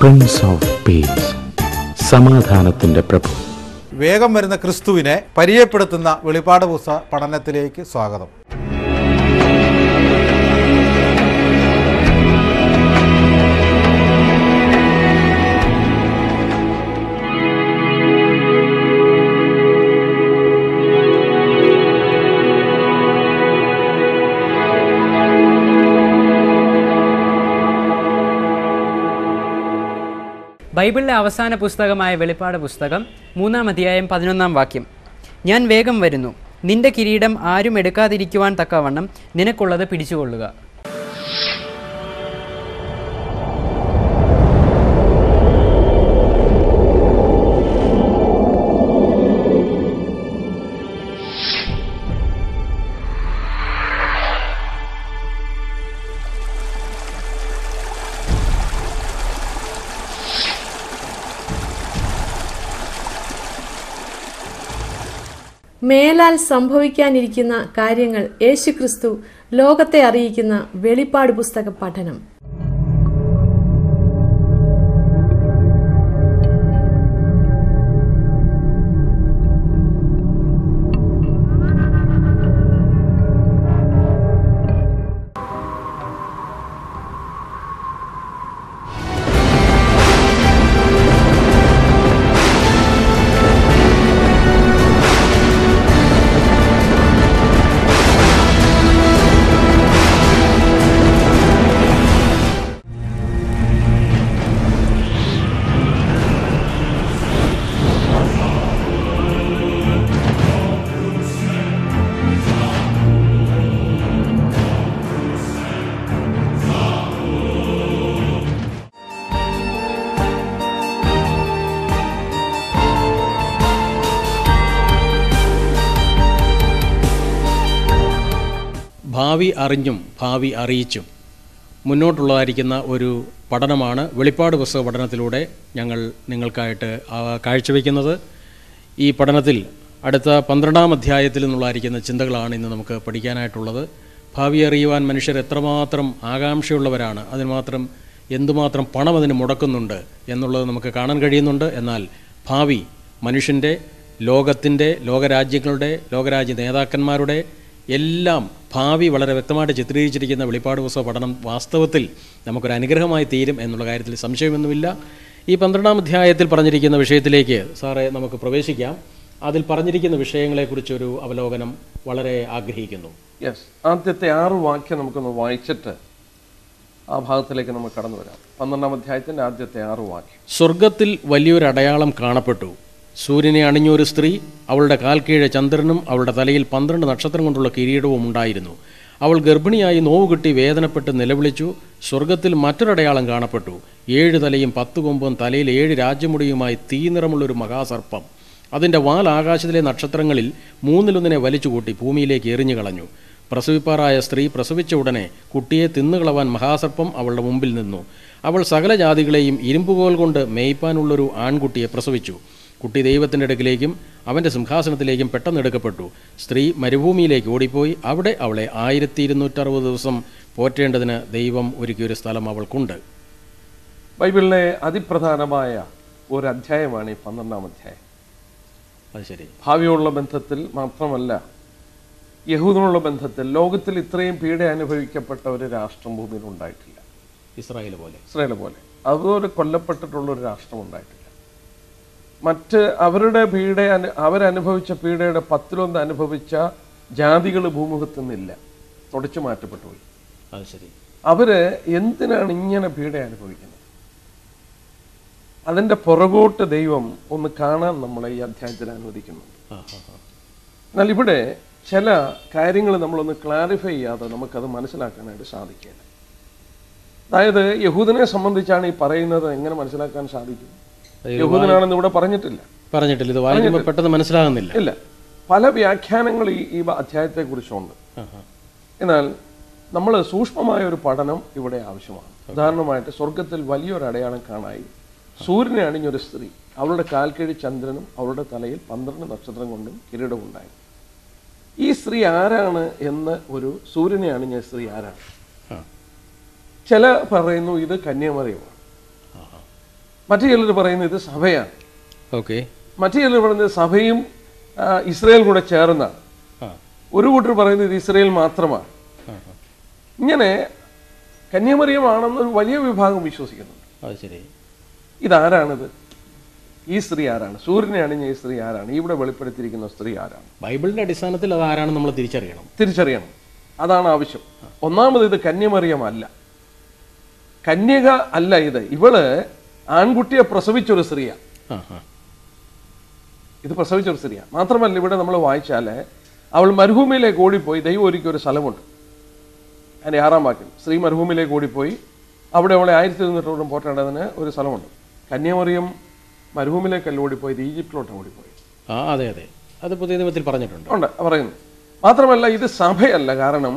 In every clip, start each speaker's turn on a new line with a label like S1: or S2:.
S1: Prince of peace സമാധാനത്തിന്റെ പ്രഭു.
S2: വേഗം വരുന്ന ക്രിസ്തുവിനെ പരിചയപ്പെടുത്തുന്ന വെളിപാട് പുസ്തക പഠനത്തിലേക്ക് സ്വാഗതം.
S3: ബൈബിളിലെ അവസാന പുസ്തകമായ വെളിപ്പാട് പുസ്തകം മൂന്നാം അധ്യായം പതിനൊന്നാം വാക്യം. ഞാൻ വേഗം വരുന്നു. നിന്റെ കിരീടം ആരും എടുക്കാതിരിക്കുവാൻ തക്കവണ്ണം നിനക്കുള്ളത് പിടിച്ചുകൊള്ളുക.
S4: മേലാൽ സംഭവിക്കാനിരിക്കുന്ന കാര്യങ്ങൾ യേശുക്രിസ്തു ലോകത്തെ അറിയിക്കുന്ന വെളിപ്പാട് പുസ്തക പഠനം.
S5: ഭാവി അറിഞ്ഞും ഭാവി അറിയിച്ചും മുന്നോട്ടുള്ളതായിരിക്കുന്ന ഒരു പഠനമാണ് വെളിപ്പാട് പുസ്തക പഠനത്തിലൂടെ ഞങ്ങൾ നിങ്ങൾക്കായിട്ട് കാഴ്ചവെക്കുന്നത്. ഈ പഠനത്തിൽ അടുത്ത പന്ത്രണ്ടാം അധ്യായത്തിൽ നിന്നുള്ളതായിരിക്കുന്ന ചിന്തകളാണ് ഇന്ന് നമുക്ക് പഠിക്കാനായിട്ടുള്ളത്. ഭാവി അറിയുവാൻ മനുഷ്യർ എത്രമാത്രം ആകാംക്ഷയുള്ളവരാണ് അതിനുമാത്രം എന്തുമാത്രം പണം അതിന് മുടക്കുന്നുണ്ട് എന്നുള്ളത് നമുക്ക് കാണാൻ കഴിയുന്നുണ്ട്. എന്നാൽ ഭാവി മനുഷ്യന്റെ ലോകത്തിന്റെ ലോകരാജ്യങ്ങളുടെ ലോകരാജ്യ നേതാക്കന്മാരുടെ എല്ലാം ഭാവി വളരെ വ്യക്തമായിട്ട് ചിത്രീകരിച്ചിരിക്കുന്ന വെളിപ്പാട് പുസ്തക പഠനം വാസ്തവത്തിൽ നമുക്കൊരു അനുഗ്രഹമായി തീരും എന്നുള്ള കാര്യത്തിൽ സംശയമൊന്നുമില്ല. ഈ പന്ത്രണ്ടാം അധ്യായത്തിൽ പറഞ്ഞിരിക്കുന്ന വിഷയത്തിലേക്ക് സാറേ നമുക്ക് പ്രവേശിക്കാം. അതിൽ പറഞ്ഞിരിക്കുന്ന വിഷയങ്ങളെക്കുറിച്ചൊരു അവലോകനം വളരെ ആഗ്രഹിക്കുന്നു.
S6: യെസ് ആദ്യത്തെ ആറ് വാക്യം നമുക്കൊന്ന് വായിച്ചിട്ട് ആ ഭാഗത്തിലേക്ക് നമുക്ക് കടന്നു വരാം. പന്ത്രണ്ടാം അധ്യായത്തിന്റെ ആദ്യത്തെ ആറ് വാക്യം.
S5: സ്വർഗത്തിൽ വലിയൊരു അടയാളം കാണപ്പെട്ടു. സൂര്യനെ അണിഞ്ഞൊരു സ്ത്രീ അവളുടെ കാൽക്കീഴെ കീഴെ ചന്ദ്രനും അവളുടെ തലയിൽ പന്ത്രണ്ട് നക്ഷത്രം കൊണ്ടുള്ള കിരീടവും ഉണ്ടായിരുന്നു. അവൾ ഗർഭിണിയായി നോവ് കിട്ടി വേദനപ്പെട്ട് നിലവിളിച്ചു സ്വർഗത്തിൽ മറ്റൊരടയാളം കാണപ്പെട്ടു. ഏഴ് തലയും പത്ത് കൊമ്പും തലയിൽ ഏഴ് രാജ്യമുടിയുമായി തീ നിറമുള്ളൊരു മഹാസർപ്പം. അതിന്റെ വാൽ ആകാശത്തിലെ നക്ഷത്രങ്ങളിൽ മൂന്നിലൊന്നിനെ വലിച്ചുകൂട്ടി ഭൂമിയിലേക്ക് എറിഞ്ഞു കളഞ്ഞു. പ്രസവിപ്പാറായ സ്ത്രീ പ്രസവിച്ച ഉടനെ കുട്ടിയെ തിന്നുകളവാൻ മഹാസർപ്പം അവളുടെ മുമ്പിൽ നിന്നു. അവൾ സകല ജാതികളെയും ഇരുമ്പുകോൽ കൊണ്ട് മേയ്പ്പാനുള്ളൊരു ആൺകുട്ടിയെ പ്രസവിച്ചു. കുട്ടി ദൈവത്തിന്റെ അടുക്കിലേക്കും അവന്റെ സിംഹാസനത്തിലേക്കും പെട്ടെന്ന് എടുക്കപ്പെട്ടു. സ്ത്രീ മരുഭൂമിയിലേക്ക് ഓടിപ്പോയി. അവിടെ അവളെ ആയിരത്തി ഇരുന്നൂറ്ററുപത് ദിവസം പോറ്റേണ്ടതിന് ദൈവം ഒരുക്കിയൊരു സ്ഥലം അവൾക്കുണ്ട്.
S6: ബൈബിളിലെ അതിപ്രധാനമായ ഒരു അധ്യായമാണ് ഈ പന്ത്രണ്ടാം അധ്യായം.
S5: അത് ശരി.
S6: ഭാവിയുള്ള ബന്ധത്തിൽ മാത്രമല്ല യഹൂദനുള്ള ബന്ധത്തിൽ ലോകത്തിൽ ഇത്രയും പീഡ അനുഭവിക്കപ്പെട്ട ഒരു രാഷ്ട്രം ഭൂമിയിൽ ഉണ്ടായിട്ടില്ല.
S5: ഇസ്രായേൽ പോലെ.
S6: ഇസ്രായേൽ പോലെ. അതുപോലെ കൊല്ലപ്പെട്ടിട്ടുള്ള ഒരു രാഷ്ട്രം ഉണ്ടായിട്ടില്ല. മറ്റ് അവരുടെ പീഡ അവരനുഭവിച്ച പീഡയുടെ പത്തിലൊന്ന് അനുഭവിച്ച ജാതികൾ ഭൂമുഖത്തു നിന്നില്ല. തുടച്ചു മാറ്റപ്പെട്ടു പോയി.
S5: അത് ശരി.
S6: അവർ എന്തിനാണ് ഇങ്ങനെ പീഡ അനുഭവിക്കുന്നത്? അതിന്റെ പുറകോട്ട് ദൈവം ഒന്ന് കാണാൻ നമ്മളെ ഈ അധ്യായത്തിൽ അനുവദിക്കുന്നുണ്ട് എന്നാൽ ഇവിടെ ചില കാര്യങ്ങൾ നമ്മളൊന്ന് ക്ലാരിഫൈ ചെയ്യാതെ നമുക്കത് മനസ്സിലാക്കാനായിട്ട് സാധിക്കില്ല. അതായത് യഹൂദനെ സംബന്ധിച്ചാണ് ഈ പറയുന്നത് എങ്ങനെ മനസ്സിലാക്കാൻ സാധിക്കും? യഹൂദനാണെന്ന് ഇവിടെ പറഞ്ഞിട്ടില്ല.
S5: പറഞ്ഞിട്ടില്ല. ഇത് വായിക്കുമ്പോൾ പെട്ടെന്ന് മനസ്സിലാകുന്നില്ല.
S6: ഇല്ല. പല വ്യാഖ്യാനങ്ങൾ ഈ ഈ അധ്യായത്തെക്കുറിച്ചുണ്ട്. എന്നാൽ നമ്മൾ സൂക്ഷ്മമായ ഒരു പഠനം ഇവിടെ ആവശ്യമാണ്. ഉദാഹരണമായിട്ട് സ്വർഗത്തിൽ വലിയൊരു അടയാളം കാണായി. സൂര്യനെ അണിഞ്ഞൊരു സ്ത്രീ. അവളുടെ കാൽക്കീഴ് ചന്ദ്രനും അവളുടെ തലയിൽ പന്ത്രണ്ട് നക്ഷത്രം കൊണ്ടും കിരീടവും ഉണ്ടായി. ഈ സ്ത്രീ ആരാണ് എന്ന് ഒരു സൂര്യനെ അണിഞ്ഞ സ്ത്രീ ആരാണ്? ചില പറയുന്നു ഇത് കന്യാമറിയമാണ്. മറ്റു ചിലർ പറയുന്നത് ഇത് സഭയാണ്.
S5: ഓക്കെ.
S6: മറ്റു ചിലർ പറയുന്നത് സഭയും ഇസ്രയേൽ കൂടെ ചേർന്നാണ്. ഒരു കൂട്ടർ പറയുന്നത് ഇത് ഇസ്രയേൽ മാത്രമാണ്. ഇങ്ങനെ കന്യാമറിയമാണെന്ന് ഒരു വലിയ വിഭാഗം വിശ്വസിക്കുന്നുണ്ട്. ഇതാരാണിത്? ഈ സ്ത്രീ ആരാണ്? സൂര്യനെ അണിഞ്ഞ ഈ സ്ത്രീ ആരാണ്? ഇവിടെ വെളിപ്പെടുത്തിയിരിക്കുന്ന സ്ത്രീ ആരാണ്?
S5: ബൈബിളിന്റെ അടിസ്ഥാനത്തിൽ അത് ആരാണ് നമ്മൾ തിരിച്ചറിയണം.
S6: തിരിച്ചറിയണം. അതാണ് ആവശ്യം. ഒന്നാമത് ഇത് കന്യമറിയമല്ല. കന്യക അല്ല ഇത്. ഇവൾ ആൺകുട്ടിയെ പ്രസവിച്ചൊരു
S5: ആ
S6: ഇത് പ്രസവിച്ചൊരു സ്ത്രീയ. മാത്രമല്ല ഇവിടെ നമ്മൾ വായിച്ചാൽ അവൾ മരുഭൂമിയിലേക്ക് ഓടിപ്പോയി ദൈവം ഒരുക്കിയ ഒരു സ്ഥലമുണ്ട്. അതിന്റെ ആറാം വാക്യം സ്ത്രീ മരുഭൂമിയിലേക്ക് ഓടിപ്പോയി അവിടെ അവളെ ആയിരത്തി ഇരുന്നൂറ്റോളം പോറ്റേണ്ടതിന് ഒരു സ്ഥലമുണ്ട്. കന്യാമറിയം മരുഭൂമിയിലേക്കല്ല ഓടിപ്പോയത്? ഈജിപ്തിലോട്ട് ഓടിപ്പോയി
S5: ആ അതെ അതെ. അത് പുതിയ നിയമത്തിൽ പറഞ്ഞിട്ടുണ്ട്.
S6: ഉണ്ട് പറയുന്നു. മാത്രമല്ല ഇത് സഭയല്ല കാരണം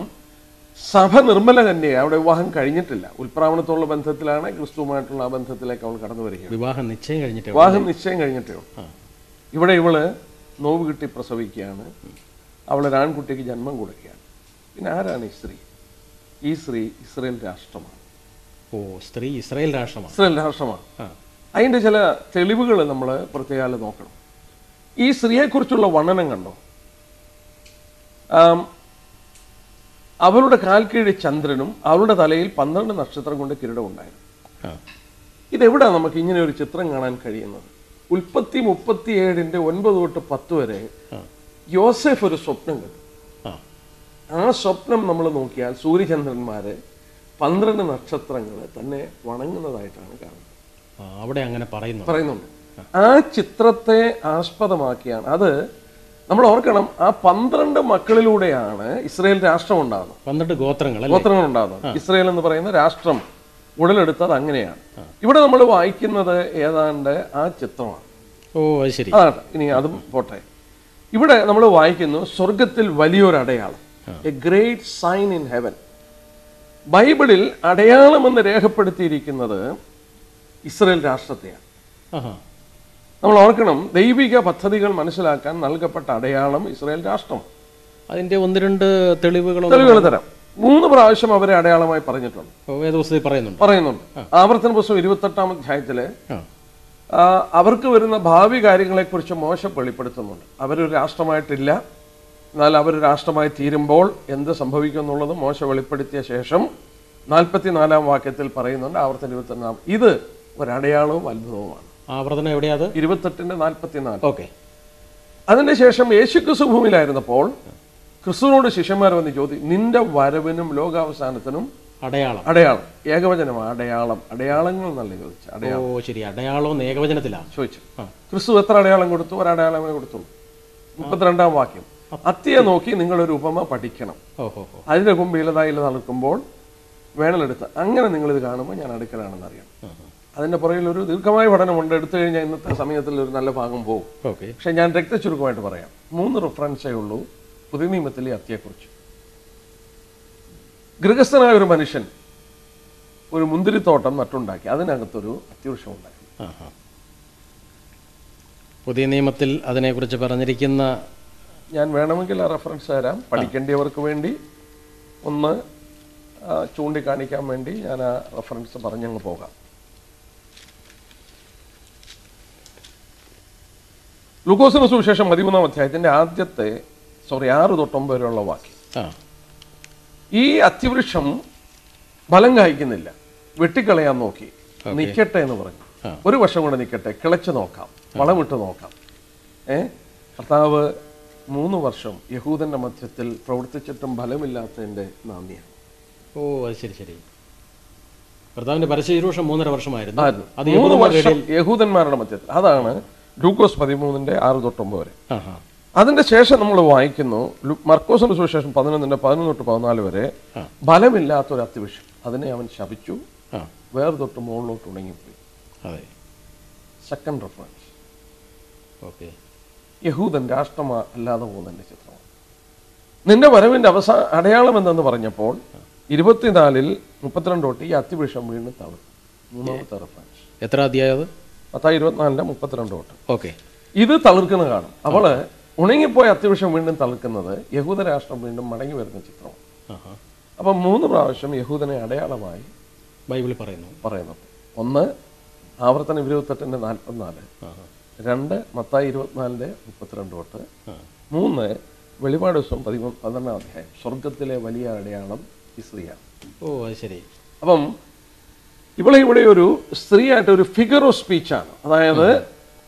S6: സഭ നിർമ്മല തന്നെയാണ് അവിടെ വിവാഹം കഴിഞ്ഞിട്ടില്ല. ഉൽപ്രാവണത്തോടുള്ള ബന്ധത്തിലാണ് ക്രിസ്തുവുമായിട്ടുള്ള ആ ബന്ധത്തിലേക്ക് അവൾ കടന്നു വരിക.
S5: വിവാഹം നിശ്ചയം കഴിഞ്ഞിട്ട്
S6: വിവാഹം നിശ്ചയം കഴിഞ്ഞിട്ടേ ഇവിടെ ഇവൾ നോവ് കിട്ടി പ്രസവിക്കുകയാണ്. അവൾ ആൺകുട്ടിക്ക് ജന്മം കൊടുക്കുകയാണ്. പിന്നെ ആരാണ് ഈ സ്ത്രീ? ഈ സ്ത്രീ ഇസ്രയേൽ രാഷ്ട്രമാണ്.
S5: ഓ സ്ത്രീ ഇസ്രയേൽ രാഷ്ട്രമാണ്.
S6: ഇസ്രയേൽ രാഷ്ട്രമാണ്. അതിന്റെ ചില തെളിവുകൾ നമ്മൾ പ്രത്യേകം നോക്കണം. ഈ സ്ത്രീയെക്കുറിച്ചുള്ള വർണനം കണ്ടോ? അവളുടെ കാൽക്കീഴ് ചന്ദ്രനും അവളുടെ തലയിൽ പന്ത്രണ്ട് നക്ഷത്രം കൊണ്ട് കിരീടം ഉണ്ടായിരുന്നു. ഇതെവിടെ നമുക്ക് ഇങ്ങനെ ഒരു ചിത്രം കാണാൻ കഴിയുന്നത്? ഉൽപ്പത്തി മുപ്പത്തിയേഴിന്റെ ഒൻപത് തൊട്ട് പത്ത് വരെ. യോസെഫ് ഒരു സ്വപ്നം കണ്ടു.
S5: ആ.
S6: ആ സ്വപ്നം നമ്മൾ നോക്കിയാൽ സൂര്യചന്ദ്രന്മാര് പന്ത്രണ്ട് നക്ഷത്രങ്ങളെ തന്നെ വണങ്ങുന്നതായിട്ടാണ് കാണുന്നത്.
S5: അവിടെ അങ്ങനെ പറയുന്നു
S6: പറയുന്നുണ്ട്. ആ ചിത്രത്തെ ആസ്പദമാക്കിയാണ്. അത് നമ്മൾ ഓർക്കണം ആ പന്ത്രണ്ട് മക്കളിലൂടെയാണ് ഇസ്രയേൽ രാഷ്ട്രം ഉണ്ടാകുന്നത്.
S5: പന്ത്രണ്ട് ഗോത്രങ്ങൾ
S6: ഗോത്രങ്ങൾ ഉണ്ടാകുന്നത്. ഇസ്രയേൽ എന്ന് പറയുന്ന രാഷ്ട്രം ഉടലെടുത്തത് അങ്ങനെയാണ്. ഇവിടെ നമ്മൾ വായിക്കുന്നത് ഏതാണ്ട് ആ ചിത്രമാണ്.
S5: ഓ അത് ശരി.
S6: അതാണ്. ഇനി അതും പോട്ടെ. ഇവിടെ നമ്മൾ വായിക്കുന്നു സ്വർഗത്തിൽ വലിയൊരു അടയാളം. A great sign in heaven ബൈബിളിൽ അടയാളം എന്ന് രേഖപ്പെടുത്തിയിരിക്കുന്നത് ഇസ്രയേൽ രാഷ്ട്രത്തെയാണ്. നമ്മൾ ഓർക്കണം ദൈവിക പദ്ധതികൾ മനസ്സിലാക്കാൻ നൽകപ്പെട്ട അടയാളം ഇസ്രായേൽ രാഷ്ട്രം.
S5: അതിന്റെ ഒന്ന് രണ്ട് തെളിവുകൾ
S6: തെളിവുകൾ തരാം. മൂന്ന് പ്രാവശ്യം അവരെ അടയാളമായി പറഞ്ഞിട്ടുണ്ട്.
S5: പറയുന്നുണ്ട്?
S6: പറയുന്നുണ്ട്. ആവർത്തന പുസ്തകം ഇരുപത്തെട്ടാം അധ്യായത്തിൽ അവർക്ക് വരുന്ന ഭാവി കാര്യങ്ങളെക്കുറിച്ച് മോശം വെളിപ്പെടുത്തുന്നുണ്ട്. അവരൊരു രാഷ്ട്രമായിട്ടില്ല. എന്നാൽ അവർ രാഷ്ട്രമായി തീരുമ്പോൾ എന്ത് സംഭവിക്കും എന്നുള്ളത് മോശം വെളിപ്പെടുത്തിയ ശേഷം നാൽപ്പത്തിനാലാം വാക്യത്തിൽ പറയുന്നുണ്ട് ആവർത്തന ഇരുപത്തൊന്നാം ഇത് ഒരടയാളവും അത്ഭുതവുമാണ്
S5: ആവർത്തനം എവിടെയാ അത്
S6: ഇരുപത്തെട്ടിന്റെ നാൽപ്പത്തിനാല്.
S5: ഓക്കെ.
S6: അതിനുശേഷം യേശു ക്രിസ്തു ഭൂമിയിലായിരുന്നപ്പോൾ ക്രിസ്തുവിനോട് ശിഷ്യന്മാർ വന്ന് ചോദി നിന്റെ വരവിനും ലോകാവസാനത്തിനും
S5: അടയാളം.
S6: അടയാളം. ഏകവചനമാണ് അടയാളം. അടയാളങ്ങൾ എന്നല്ല ചോദിച്ചു
S5: ഓ
S6: അടയാളം
S5: ശരി. അടയാളം ഏകവചനത്തിലാണ്
S6: ചോദിച്ചു. ക്രിസ്തു എത്ര അടയാളം കൊടുത്തു? ഒരടയാളമേ കൊടുത്തുള്ളൂ. മുപ്പത്തിരണ്ടാം വാക്യം. അത്തിയെ നോക്കി നിങ്ങളൊരു ഉപമ പഠിക്കണം. അതിന്റെ കുമ്പ് ഇലതായി നടക്കുമ്പോൾ വേണലെടുത്ത് അങ്ങനെ നിങ്ങളിത് കാണുമ്പോൾ ഞാൻ അടുക്കലാണെന്ന് അറിയണം. അതിന്റെ പുറകിൽ ഒരു ദീർഘമായ പഠനമുണ്ട്. എടുത്തു കഴിഞ്ഞാൽ ഇന്നത്തെ സമയത്തിൽ ഒരു നല്ല ഭാഗം പോകും.
S5: ഓക്കെ.
S6: പക്ഷെ ഞാൻ രക്തചുരുക്കമായിട്ട് പറയാം. മൂന്ന് റെഫറൻസേ ഉള്ളൂ പുതിയ നിയമത്തിലെ അത്തിയെക്കുറിച്ച്. ഗൃഹസ്ഥനായ ഒരു മനുഷ്യൻ ഒരു മുന്തിരിത്തോട്ടം നട്ടുണ്ടാക്കി. അതിനകത്തൊരു
S5: ആഹാ. പുതിയ നിയമത്തിൽ അതിനെക്കുറിച്ച് പറഞ്ഞിരിക്കുന്ന
S6: ഞാൻ വേണമെങ്കിൽ ആ റെഫറൻസ് തരാം. പഠിക്കേണ്ടിയവർക്ക് വേണ്ടി. ഒന്ന് ചൂണ്ടിക്കാണിക്കാൻ വേണ്ടി ഞാൻ ആ റെഫറൻസ് പറഞ്ഞങ്ങ് പോകാം. ലൂക്കോസിന് സുവിശേഷം പതിമൂന്നാം അധ്യായത്തിന്റെ ആദ്യത്തെ സോറി ആറ് തൊട്ടൊമ്പത് വരെയുള്ള വാക്യം. ഈ അത്തിവൃക്ഷം ഫലം കായ്ക്കുന്നില്ല. വെട്ടിക്കളയാൻ നോക്കി. നിൽക്കട്ടെ എന്ന് പറഞ്ഞു. ഒരു വർഷം കൂടെ നിൽക്കട്ടെ കിളച്ച് നോക്കാം. വളമിട്ട് നോക്കാം. ഏ? കർത്താവ് മൂന്ന് വർഷം യഹൂദന്റെ മധ്യത്തിൽ പ്രവർത്തിച്ചിട്ടും ഫലമില്ലാത്തതിന്റെ നന്ദിയാണ്
S5: ഓ അത് ശരി ശരി. കർത്താവിന്റെ പരസ്യശുശ്രൂഷ മൂന്നര വർഷമായിരുന്നു.
S6: മൂന്ന് വർഷം യഹൂദന്മാരുടെ മധ്യത്തിൽ. അതാണ് ലൂക്കോസ് പതിമൂന്നിന്റെ ആറ് തൊട്ടൊമ്പത് വരെ. അതിന്റെ ശേഷം നമ്മൾ വായിക്കുന്നു മർക്കോസിന്റെ സുവിശേഷം പതിനൊന്നിന്റെ പതിനൊന്ന് തൊട്ട് പതിനാല് വരെ ഫലമില്ലാത്തൊരു അത്യവശ്യം അതിനെ അവൻ ശപിച്ചു. വേറെ തൊട്ട് മുകളിലോട്ട് ഉണങ്ങിപ്പോയി.
S5: അതെ.
S6: Second reference
S5: okay.
S6: യഹൂദൻ രാഷ്ട്രമ അല്ലാതെ പോകുന്നതിന്റെ ചിത്രമാണ് നിന്റെ വരവിന്റെ അവസാന അടയാളം എന്തെന്ന് പറഞ്ഞപ്പോൾ ഇരുപത്തിനാലിൽ മുപ്പത്തിരണ്ട് തൊട്ട് ഈ അത്യവശ്യം വീണ്ടും തളർന്നു. മൂന്നാമത്തെ റെഫറൻസ്
S5: എത്ര അധ്യായം അത്
S6: പത്താം ഇരുപത്തിനാലിന്റെ മുപ്പത്തിരണ്ട് തൊട്ട്.
S5: ഓക്കെ.
S6: ഇത് തളിർക്കുന്ന കാണും. അവൾ ഉണങ്ങിപ്പോയ അത്യാവശ്യം വീണ്ടും തളിർക്കുന്നത് യഹൂദ രാഷ്ട്രം വീണ്ടും മടങ്ങി വരുന്ന ചിത്രമാണ്. അപ്പം മൂന്ന് പ്രാവശ്യം യഹൂദനെ അടയാളമായി
S5: ബൈബിളിൽ പറയുന്നു.
S6: പറയുന്നു. ഒന്ന് ആവർത്തന ഇരുപത്തെട്ടിന്റെ നാൽപ്പത്തിനാല്. രണ്ട് മത്തായി ഇരുപത്തിനാലിന്റെ മുപ്പത്തിരണ്ട് തൊട്ട്. മൂന്ന് വെളിപാട് ദിവസം പതിമൂന്ന് പന്ത്രണ്ടാം അധ്യായം. സ്വർഗത്തിലെ വലിയ അടയാളം ഇസ്രിയാണ്
S5: ഓ അത് ശരി.
S6: അപ്പം ഇവിടെ ഇവിടെ ഒരു സ്ത്രീയായിട്ട് ഒരു ഫിഗർ ഓഫ് സ്പീച്ചാണ് അതായത്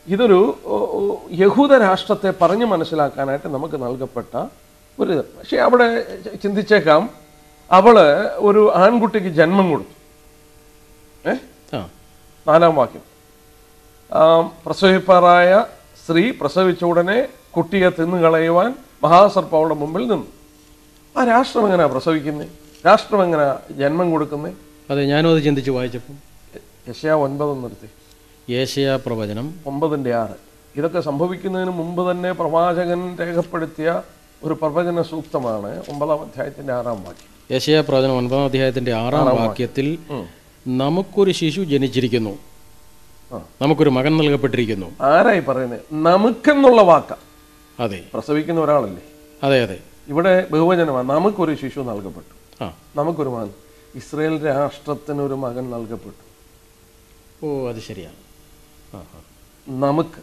S6: ഇതൊരു യഹൂദ രാഷ്ട്രത്തെ പറഞ്ഞു മനസ്സിലാക്കാനായിട്ട് നമുക്ക് നൽകപ്പെട്ട ഒരു ഇത്. പക്ഷേ അവിടെ ചിന്തിച്ചേക്കാം അവൾ ഒരു ആൺകുട്ടിക്ക് ജന്മം കൊടുത്തു. ഏ?
S5: ആ.
S6: നാലാം വാക്യം. പ്രസവിപ്പാറായ സ്ത്രീ പ്രസവിച്ച ഉടനെ കുട്ടിയെ തിന്നുകളയുവാൻ മഹാസർപ്പ അവളുടെ മുമ്പിൽ നിന്നു. ആ രാഷ്ട്രം എങ്ങനെയാണ് പ്രസവിക്കുന്നത് രാഷ്ട്രം എങ്ങനെയാണ് ജന്മം കൊടുക്കുന്നത്
S5: അതെ ഞാനും അത് ചിന്തിച്ച് വായിച്ചപ്പം.
S6: യശയാ ഒൻപത് നിർത്തി.
S5: ഏഷ്യ പ്രവചനം.
S6: ഒമ്പതിന്റെ ആറ്. ഇതൊക്കെ സംഭവിക്കുന്നതിന് മുമ്പ് തന്നെ പ്രവാചകൻ രേഖപ്പെടുത്തിയ ഒരു പ്രവചന സൂക്തമാണ് ഒമ്പതാം അധ്യായത്തിന്റെ ആറാം വാക്യം.
S5: ഏഷ്യ പ്രവചനം ഒൻപതാം അധ്യായത്തിന്റെ ആറാം വാക്യത്തിൽ നമുക്കൊരു ശിശു ജനിച്ചിരിക്കുന്നു. നമുക്കൊരു മകൻ നൽകപ്പെട്ടിരിക്കുന്നു.
S6: ആരായി പറയുന്നത് നമുക്കെന്നുള്ള വാക്ക.
S5: അതെ.
S6: പ്രസവിക്കുന്ന ഒരാളല്ലേ?
S5: അതെ അതെ.
S6: ഇവിടെ ബഹുവചനമാണ് നമുക്കൊരു ശിശു നൽകപ്പെട്ടു. നമുക്കൊരു മകൻ. ഇസ്രയേൽ രാഷ്ട്രത്തിന് ഒരു മകൻ നൽകപ്പെട്ടു.
S5: ഓ അത് ശരിയാണ്
S6: നമുക്ക്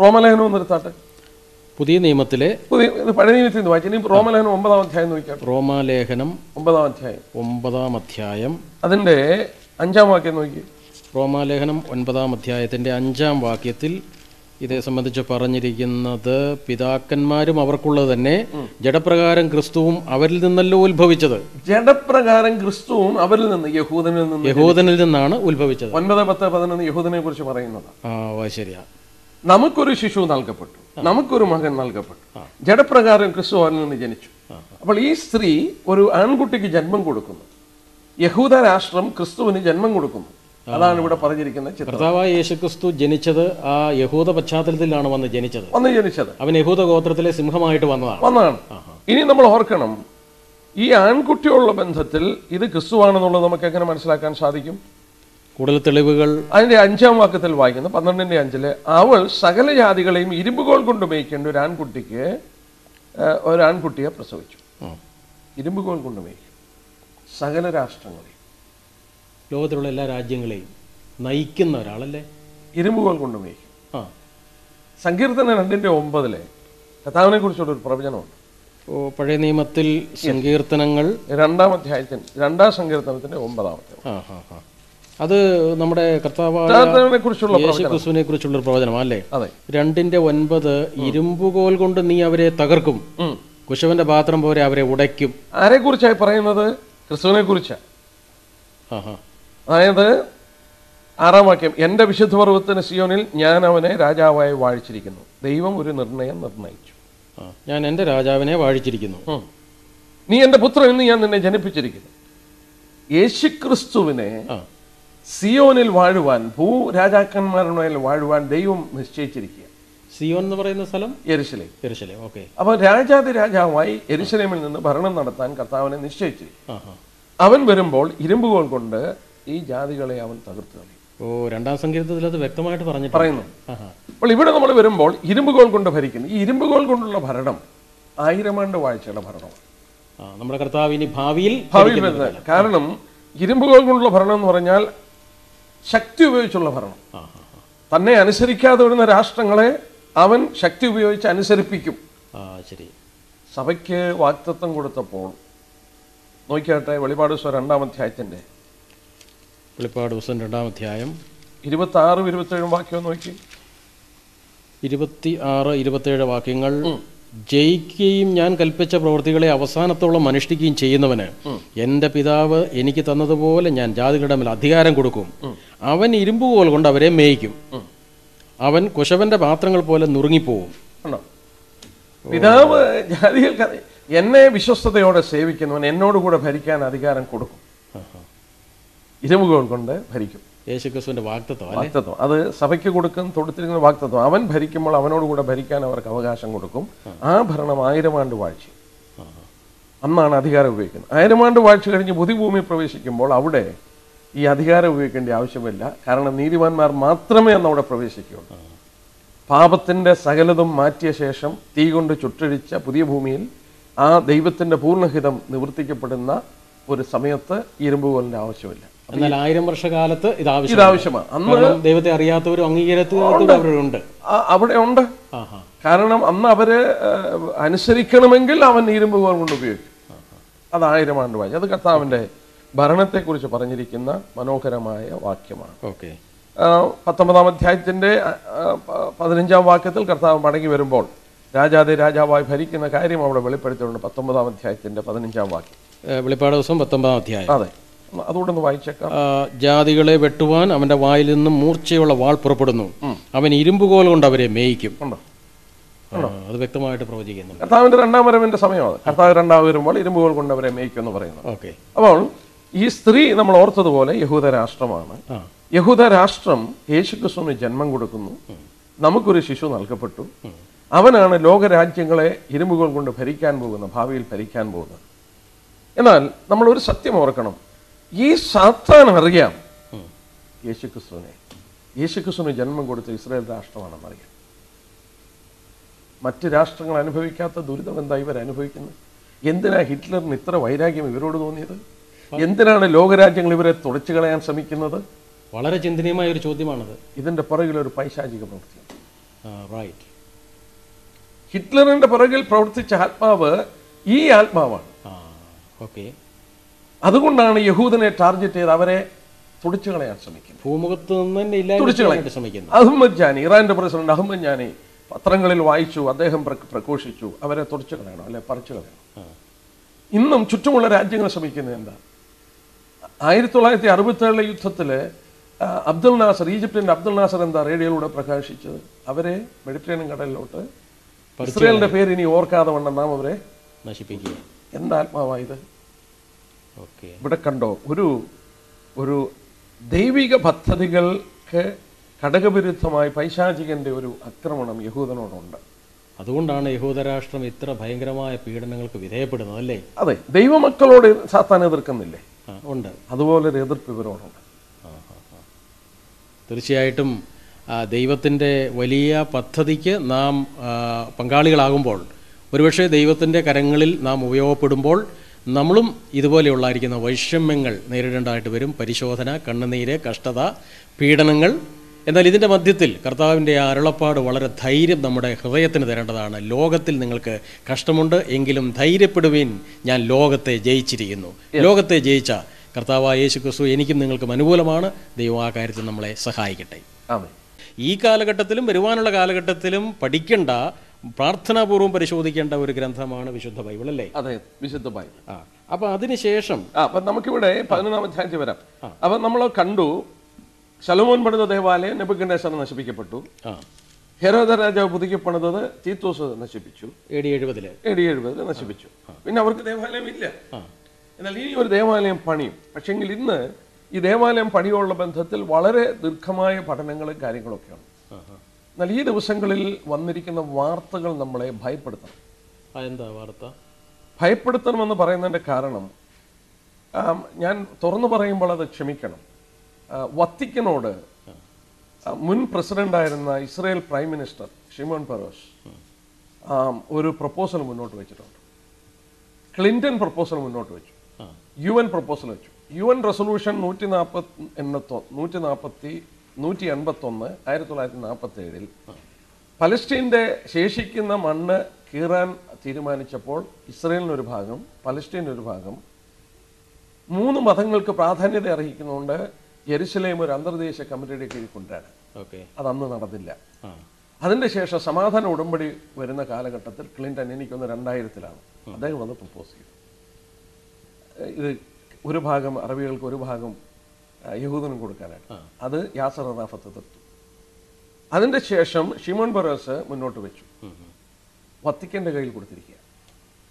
S6: റോമലേഖനം നിർത്താട്ടെ
S5: പുതിയ നിയമത്തിലെ
S6: പുതിയ ഇത് പഴയ നിയമത്തിൽ നിന്ന് വായിച്ചു. ഇനി റോമലേഖനം ഒമ്പതാം അധ്യായം നോക്കിയാൽ
S5: റോമാലേഖനം
S6: ഒമ്പതാം അധ്യായം.
S5: ഒമ്പതാം അധ്യായം.
S6: അതിന്റെ അഞ്ചാം വാക്യം നോക്കി
S5: റോമാലേഖനം ഒൻപതാം അധ്യായത്തിന്റെ അഞ്ചാം വാക്യത്തിൽ ഇതേ സംബന്ധിച്ച് പറഞ്ഞിരിക്കുന്നത് പിതാക്കന്മാരും അവർക്കുള്ളത് തന്നെ ജഡപ്രകാരം ക്രിസ്തുവും അവരിൽ നിന്നല്ലോ ഉത്ഭവിച്ചത്.
S6: ജഡപ്രകാരം ക്രിസ്തുവും അവരിൽ നിന്ന് യഹൂദനിൽ നിന്ന്
S5: യഹൂദനിൽ നിന്നാണ് ഉത്ഭവിച്ചത്.
S6: ഒൻപത് പത്ത് പതിനൊന്ന് യഹൂദനെ കുറിച്ച് പറയുന്നത്.
S5: ആ ശരിയാ.
S6: നമുക്കൊരു ശിശു നൽകപ്പെട്ടു. നമുക്കൊരു മകൻ നൽകപ്പെട്ടു. ജഡപ്രകാരം ക്രിസ്തു അവരിൽ നിന്ന് ജനിച്ചു. അപ്പോൾ ഈ സ്ത്രീ ഒരു ആൺകുട്ടിക്ക് ജന്മം കൊടുക്കുന്നു. യഹൂദ രാഷ്ട്രം ക്രിസ്തുവിന് ജന്മം കൊടുക്കുന്നു. അതാണ് ഇവിടെ പറഞ്ഞിരിക്കുന്ന
S5: കർത്താവായ യേശുക്രിസ്തു ജനിച്ചത് ആ യഹൂദ പശ്ചാത്തലത്തിലാണ് വന്ന് ജനിച്ചത്.
S6: വന്ന് ജനിച്ചത്.
S5: അവൻ യഹൂദ ഗോത്രത്തിലെ സിംഹമായിട്ട് വന്നതാണ്.
S6: വന്നതാണ്. ഇനി നമ്മൾ ഓർക്കണം ഈ ആൺകുട്ടിയുള്ള ബന്ധത്തിൽ ഇത് ക്രിസ്തുവാണെന്നുള്ളത് നമുക്ക് എങ്ങനെ മനസ്സിലാക്കാൻ സാധിക്കും?
S5: കൂടുതൽ തെളിവുകൾ.
S6: അതിന്റെ അഞ്ചാം വാക്യത്തിൽ വായിക്കുന്നു പന്ത്രണ്ടിന്റെ അഞ്ചിൽ അവൾ സകല ജാതികളെയും ഇരുമ്പുകോൾ കൊണ്ട് മേയ്ക്കേണ്ട ഒരു ആൺകുട്ടിക്ക് ഒരാൺകുട്ടിയെ ഒരു ആൺകുട്ടിയെ പ്രസവിച്ചു. ഇരുമ്പുകോൾ കൊണ്ട് മേയ്ക്കും. സകല രാഷ്ട്രങ്ങളെയും.
S5: ലോകത്തിലുള്ള എല്ലാ രാജ്യങ്ങളെയും നയിക്കുന്ന ഒരാളല്ലേ?
S6: ഇരുമ്പുകൾ കൊണ്ട് നയിക്കും
S5: ആ.
S6: സങ്കീർത്തന രണ്ടിന്റെ ഒമ്പതിലെ കഥാവിനെ കുറിച്ചുള്ള ഒരു പ്രവചനമുണ്ട്.
S5: ഓ പഴയ നിയമത്തിൽ സങ്കീർത്തനങ്ങൾ
S6: രണ്ടാം അധ്യായത്തിൽ രണ്ടാം സങ്കീർത്തനത്തിന്റെ ഒമ്പതാമത്തെ
S5: അത് നമ്മുടെ കർത്താവായ
S6: കഥാവിനെ കുറിച്ചുള്ള
S5: യേശു
S6: പ്രവചനം
S5: കുറിച്ചുള്ള അല്ലേ? രണ്ടിന്റെ ഒൻപത് ഇരുമ്പുകോൽ കൊണ്ട് നീ അവരെ തകർക്കും. കുശവന്റെ പാത്രം പോലെ അവരെ ഉടയ്ക്കും.
S6: ആരെ കുറിച്ചായി പറയുന്നത്? ക്രിസ്തുവിനെ
S5: കുറിച്ചാ
S6: അതായത് ആറാം വാക്യം എന്റെ വിശുദ്ധ പർവത്തിന് സിയോനിൽ ഞാൻ അവനെ രാജാവായി വാഴിച്ചിരിക്കുന്നു. ദൈവം ഒരു നിർണയം നിർണയിച്ചു.
S5: ഞാൻ എന്റെ രാജാവിനെ വാഴിച്ചിരിക്കുന്നു.
S6: നീ എന്റെ പുത്രൻ എന്ന് ഞാൻ നിന്നെ ജനിപ്പിച്ചിരിക്കുന്നു. യേശുക്രിസ്തുവിനെ
S5: ക്രിസ്തുവിനെ
S6: സിയോനിൽ വാഴുവാൻ ഭൂരാജാക്കന്മാരുടെ മേൽ വാഴുവാൻ ദൈവം നിശ്ചയിച്ചിരിക്കുക.
S5: സിയോൻ എന്ന് പറയുന്ന സ്ഥലം?
S6: യെരുശലേം.
S5: യെരുശലേം ഓക്കെ.
S6: അപ്പോൾ രാജാതി രാജാവായി എരുശലേമിൽ നിന്ന് ഭരണം നടത്താൻ കർത്താവിനെ നിശ്ചയിച്ചിരിക്കും അവൻ വരുമ്പോൾ ഇരുമ്പുകൾ കൊണ്ട് ഈ ജാതികളെ അവൻ തകർത്ത് കളയും.
S5: ഓ രണ്ടാം സങ്കീർത്തത്തിൽ അത് വ്യക്തമായിട്ട് പറഞ്ഞു
S6: പറയുന്നു. അപ്പോൾ ഇവിടെ നമ്മൾ വരുമ്പോൾ ഇരുമ്പുകോൾ കൊണ്ട് ഭരിക്കുന്നു. ഈ ഇരുമ്പുകോൾ കൊണ്ടുള്ള ഭരണം ആയിരം ആണ്ട് വാഴ്ചയുടെ ഭരണമാണ്.
S5: നമ്മുടെ കർത്താവ് ഇനി ഭാവിയിൽ
S6: ഭാവിയിൽ വരുന്നത് കാരണം ഇരുമ്പുകോൾ കൊണ്ടുള്ള ഭരണം എന്ന് പറഞ്ഞാൽ ശക്തി ഉപയോഗിച്ചുള്ള ഭരണം. തന്നെ അനുസരിക്കാതെ വരുന്ന രാഷ്ട്രങ്ങളെ അവൻ ശക്തി ഉപയോഗിച്ച് അനുസരിപ്പിക്കും.
S5: ശരി.
S6: സഭയ്ക്ക് വാക്തത്വം കൊടുത്തപ്പോൾ നോക്കിയാട്ടെ വെളിപാട് ദിവസം രണ്ടാം അധ്യായത്തിന്റെ
S5: വെളിപ്പാട് ദിവസം രണ്ടാം അധ്യായം.
S6: ഇരുപത്തി ആറും ഇരുപത്തേഴും വാക്യം നോക്കി.
S5: ഇരുപത്തി ആറ് ഇരുപത്തേഴ് വാക്യങ്ങൾ. ജയിക്കുകയും ഞാൻ കൽപ്പിച്ച പ്രവൃത്തികളെ അവസാനത്തോളം അനുഷ്ഠിക്കുകയും ചെയ്യുന്നവന് എന്റെ പിതാവ് എനിക്ക് തന്നതുപോലെ ഞാൻ ജാതികളുടെ മേൽ അധികാരം കൊടുക്കും. അവൻ ഇരുമ്പ് പോലെ കൊണ്ട് അവരെ മേയിക്കും. അവൻ കുശവന്റെ പാത്രങ്ങൾ പോലെ നുറുങ്ങിപ്പോവും.
S6: പിതാവ് ജാതികൾക്ക് എന്നെ വിശ്വസ്തയോടെ സേവിക്കുന്നവൻ എന്നോട് എന്നോടുകൂടെ ഭരിക്കാൻ അധികാരം കൊടുക്കും. ഇരുമുകൾ കൊണ്ട് ഭരിക്കും.
S5: യേശുക്രിസ്തുവിന്റെ വാക്തത്വം
S6: വാക്തത്വം അത് സഭയ്ക്ക് കൊടുക്കും തൊടുത്തിരിക്കുന്ന വാക്തത്വം അവൻ ഭരിക്കുമ്പോൾ അവനോടുകൂടെ ഭരിക്കാൻ അവർക്ക് അവകാശം കൊടുക്കും. ആ. ഭരണം ആയിരം ആണ്ട് വാഴ്ച. അന്നാണ് അധികാരം ഉപയോഗിക്കുന്നത്. ആയിരം ആണ്ട് വാഴ്ച കഴിഞ്ഞ് ബുദ്ധിഭൂമി പ്രവേശിക്കുമ്പോൾ അവിടെ ഈ അധികാരം ഉപയോഗിക്കേണ്ട ആവശ്യമില്ല. കാരണം നീതിമാന്മാർ മാത്രമേ അന്ന് അവിടെ പ്രവേശിക്കുകയുള്ളൂ പാപത്തിന്റെ സകലതും മാറ്റിയ ശേഷം തീ കൊണ്ട് ചുട്ടഴിച്ച പുതിയ ഭൂമിയിൽ ആ ദൈവത്തിന്റെ പൂർണഹിതം നിവർത്തിക്കപ്പെടുന്ന ഒരു സമയത്ത് ഇരുമ്പുകോലിന്റെ ആവശ്യമില്ല.
S5: എന്നാൽ ആയിരം വർഷകാലത്ത് ഇത്
S6: ആവശ്യമാണ്. അന്ന്
S5: ദൈവത്തെ അറിയാത്തവരും അംഗീകാരത്തോടും അവരുണ്ട്
S6: അവിടെ ഉണ്ട്. കാരണം അന്ന് അവർ അനുസരിക്കണമെങ്കിൽ അവൻ ഇരുമ്പ് പോകാൻ കൊണ്ട് ഉപയോഗിക്കും. അത് ആയിരം ആണ്ട് വായിച്ചു. അത് കർത്താവിന്റെ ഭരണത്തെക്കുറിച്ച് പറഞ്ഞിരിക്കുന്ന മനോഹരമായ വാക്യമാണ്.
S5: ഓക്കെ.
S6: പത്തൊമ്പതാം അധ്യായത്തിന്റെ പതിനഞ്ചാം വാക്യത്തിൽ കർത്താവ് മടങ്ങി വരുമ്പോൾ രാജാതെ രാജാവായി ഭരിക്കുന്ന കാര്യം അവിടെ വെളിപ്പെടുത്തിയിട്ടുണ്ട് പത്തൊമ്പതാം അധ്യായത്തിന്റെ പതിനഞ്ചാം വാക്യം.
S5: വെളിപ്പാട് ദിവസം പത്തൊമ്പതാം അധ്യായം.
S6: അതെ. അതുകൊണ്ട് ഒന്ന് വായിച്ചേക്കാം.
S5: ജാതികളെ വെട്ടുവാൻ അവന്റെ വായിൽ നിന്നും മൂർച്ചയുള്ള വാൾ പുറപ്പെടുന്നു. അവൻ ഇരുമ്പുകോൽ കൊണ്ട് അവരെ മേയിക്കും. അത് വ്യക്തമായിട്ട് പ്രവചിക്കുന്നു
S6: കർത്താവിന്റെ രണ്ടാം വരവിന്റെ സമയമാണ്. കർത്താവ് രണ്ടാം വരുമ്പോൾ ഇരുമ്പുകൾ കൊണ്ട് അവരെ മേയ്ക്കും എന്ന് പറയുന്നു.
S5: ഓക്കെ.
S6: അപ്പോൾ ഈ സ്ത്രീ നമ്മൾ ഓർത്തതുപോലെ യഹൂദ രാഷ്ട്രമാണ്. യഹൂദ രാഷ്ട്രം യേശുക്രിസ്തുവിന് ജന്മം കൊടുക്കുന്നു. നമുക്കൊരു ശിശു നൽകപ്പെട്ടു. അവനാണ് ലോകരാജ്യങ്ങളെ ഇരുമ്പുകൾ കൊണ്ട് ഭരിക്കാൻ പോകുന്നത് ഭാവിയിൽ ഭരിക്കാൻ പോകുന്നത്. എന്നാൽ നമ്മൾ ഒരു സത്യം ഓർക്കണം. ഈ സാത്താൻ അറിയാം. യേശുക്രിസ്തുവിനെ. യേശുക്രിസ്തുവിന് ജന്മം കൊടുത്ത ഇസ്രായേൽ രാഷ്ട്രമാണെന്ന് അറിയാം. മറ്റ് രാഷ്ട്രങ്ങൾ അനുഭവിക്കാത്ത ദുരിതം എന്താ ഇവർ അനുഭവിക്കുന്നത്? എന്തിനാ ഹിറ്റ്ലറിന് ഇത്ര വൈരാഗ്യം ഇവരോട് തോന്നിയത്? എന്തിനാണ് ലോകരാജ്യങ്ങൾ ഇവരെ തുടച്ചു കളയാൻ ശ്രമിക്കുന്നത്?
S5: വളരെ ചിന്തനീയമായ ഒരു ചോദ്യമാണത്.
S6: ഇതിന്റെ പുറകിൽ ഒരു പൈശാചിക പ്രവൃത്തി
S5: റൈറ്റ്
S6: ഹിറ്റ്ലറിന്റെ പുറകിൽ പ്രവർത്തിച്ച ആത്മാവ് ഈ ആത്മാവാണ്.
S5: ഓക്കെ
S6: അതുകൊണ്ടാണ് യഹൂദനെ ടാർഗറ്റ് ചെയ്ത് അവരെ തുടിച്ചു കളയാൻ ശ്രമിക്കുന്നത്.
S5: ഭൂമുഖത്ത് നിന്ന്
S6: തുടച്ചു കളയാൻ അഹമ്മദ് ജാനി ഇറാന്റെ പ്രസിഡന്റ് അഹമ്മദ് ജാനി പത്രങ്ങളിൽ വായിച്ചു അദ്ദേഹം പ്ര- പ്രഘോഷിച്ചു അവരെ തുടച്ചു കളയണം അല്ലെ പറിച്ചു കളയണം. ഇന്നും ചുറ്റുമുള്ള രാജ്യങ്ങൾ ശ്രമിക്കുന്നത് എന്താ? ആയിരത്തി തൊള്ളായിരത്തി അറുപത്തി ഏഴിലെ യുദ്ധത്തിൽ ആ, അബ്ദുൽ നാസർ ഈജിപ്തിന്റെ അബ്ദുൽ നാസർ എന്താ റേഡിയോയിലൂടെ പ്രകാശിച്ചത്? അവരെ മെഡിറ്ററേനിയൻ കടലിലോട്ട് ഇസ്രയേലിന്റെ പേര് ഇനി ഓർക്കാതെ വണ്ണം നാം അവരെ
S5: നശിപ്പിക്കുക
S6: എന്താത്മാവായത് ഇവിടെ കണ്ടോ ഒരു ഒരു ദൈവിക പദ്ധതികൾക്ക് ഘടകവിരുദ്ധമായി പൈശാചികന്റെ ഒരു ആക്രമണം യഹൂദനോടുണ്ട്.
S5: അതുകൊണ്ടാണ് യഹൂദരാഷ്ട്രം ഇത്ര ഭയങ്കരമായ പീഡനങ്ങൾക്ക് വിധേയപ്പെടുന്നത് അല്ലേ?
S6: അതെ ദൈവമക്കളോട് സാത്താൻ എതിർക്കുന്നില്ലേ?
S5: ഉണ്ട്.
S6: അതുപോലെ ഒരു എതിർപ്പ് ഇവരോടുണ്ട്.
S5: തീർച്ചയായിട്ടും ദൈവത്തിന്റെ വലിയ പദ്ധതിക്ക് നാം പങ്കാളികളാകുമ്പോൾ ഒരുപക്ഷെ ദൈവത്തിന്റെ കരങ്ങളിൽ നാം ഉപയോഗപ്പെടുമ്പോൾ നമ്മളും ഇതുപോലെയുള്ളായിരിക്കുന്ന വൈഷമ്യങ്ങൾ നേരിടേണ്ടതായിട്ട് വരും. പരിശോധന കണ്ണുനീര് കഷ്ടത പീഡനങ്ങൾ. എന്നാൽ ഇതിന്റെ മധ്യത്തിൽ കർത്താവിന്റെ ആ അരുളപ്പാട് വളരെ ധൈര്യം നമ്മുടെ ഹൃദയത്തിന് തരേണ്ടതാണ്. ലോകത്തിൽ നിങ്ങൾക്ക് കഷ്ടമുണ്ട് എങ്കിലും ധൈര്യപ്പെടുവീൻ. ഞാൻ ലോകത്തെ ജയിച്ചിരിക്കുന്നു. ലോകത്തെ ജയിച്ച കർത്താവായ യേശു ക്രിസ്തു എനിക്കും നിങ്ങൾക്കും അനുകൂലമാണ്. ദൈവം ആ കാര്യത്തിൽ നമ്മളെ സഹായിക്കട്ടെ. ഈ കാലഘട്ടത്തിലും വരുവാനുള്ള കാലഘട്ടത്തിലും പഠിക്കേണ്ട പ്രാർത്ഥനാപൂർവം പരിശോധിക്കേണ്ട ഒരു ഗ്രന്ഥമാണ് വിശുദ്ധ ബൈബിൾ അല്ലേ?
S6: അതെ വിശുദ്ധ ബൈബിൾ.
S5: ആ അപ്പൊ അതിനുശേഷം
S6: അപ്പൊ നമുക്കിവിടെ പതിനൊന്നാം അധ്യായത്തിൽ വരാം. അപ്പൊ നമ്മൾ കണ്ടു ശലോമോൻ പണിത ദേവാലയം നെബുക്കണ്ടേശ്വർ നശിപ്പിക്കപ്പെട്ടു. ഹെരോദ രാജാവ് പുതുക്കി പണിതത് തീത്തോസ് നശിപ്പിച്ചു.
S5: എ ഡി എഴുപതിൽ.
S6: എ ഡി എഴുപതിൽ നശിപ്പിച്ചു. പിന്നെ അവർക്ക് ദേവാലയം ഇല്ല. എന്നാൽ ഇനി ഒരു ദേവാലയം പണിയും. പക്ഷെങ്കിൽ ഇന്ന് ഈ ദേവാലയം പണിയുള്ള ബന്ധത്തിൽ വളരെ ദീർഘമായ പഠനങ്ങളും കാര്യങ്ങളൊക്കെയാണ്. എന്നാൽ ഈ ദിവസങ്ങളിൽ വന്നിരിക്കുന്ന വാർത്തകൾ നമ്മളെ ഭയപ്പെടുത്തണം.
S5: എന്താ വാർത്ത?
S6: ഭയപ്പെടുത്തണമെന്ന് പറയുന്നതിന്റെ കാരണം ഞാൻ തുറന്നു പറയുമ്പോൾ അത് ക്ഷമിക്കണം. വത്തിക്കനോട് മുൻ മുൻ പ്രസിഡന്റായിരുന്ന Israel prime minister Shimon Peres ഒരു പ്രപ്പോസൽ മുന്നോട്ട് വെച്ചിട്ടുണ്ട്. ക്ലിന്റൺ പ്രപ്പോസൽ മുന്നോട്ട് വെച്ചു. യു എൻ പ്രപ്പോസൽ വെച്ചു. യു എൻ റെസൊല്യൂഷൻ നൂറ്റി നാൽപ്പത്തി എണ്ണത്തോ നൂറ്റി നാൽപ്പത്തി നൂറ്റി എൺപത്തൊന്ന് ആയിരത്തി തൊള്ളായിരത്തി നാൽപ്പത്തി ഏഴിൽ പലസ്റ്റീന്റെ ശേഷിക്കുന്ന മണ്ണ് കീറാൻ തീരുമാനിച്ചപ്പോൾ ഇസ്രയേലിനൊരു ഭാഗം പലസ്റ്റീനൊരു ഭാഗം. മൂന്ന് മതങ്ങൾക്ക് പ്രാധാന്യത അർഹിക്കുന്നതുകൊണ്ട് ജെറുസലേം ഒരു അന്തർദേശീയ കമ്മിറ്റിയുടെ കീഴിൽ കൊണ്ടാണ്
S5: ഓക്കെ.
S6: അത് അന്ന് നടന്നില്ല അതിന്റെ ശേഷം സമാധാന ഉടമ്പടി വരുന്ന കാലഘട്ടത്തിൽ ക്ലിന്റൺ എനിക്കൊന്ന് രണ്ടായിരത്തിലാണ്. അദ്ദേഹം വന്ന് പ്രപ്പോസ് ചെയ്തു. ഇത് ഒരു ഭാഗം അറബികൾക്ക് ഒരു ഭാഗം യഹൂദനും കൊടുക്കാനായിട്ട്. അത് യാസർ അറാഫത്ത് എതിർത്തു അതിന്റെ ശേഷം ഷിമോൺ ബറോസ് മുന്നോട്ട് വെച്ചു. വത്തിക്കന്റെ കയ്യിൽ കൊടുത്തിരിക്കുക.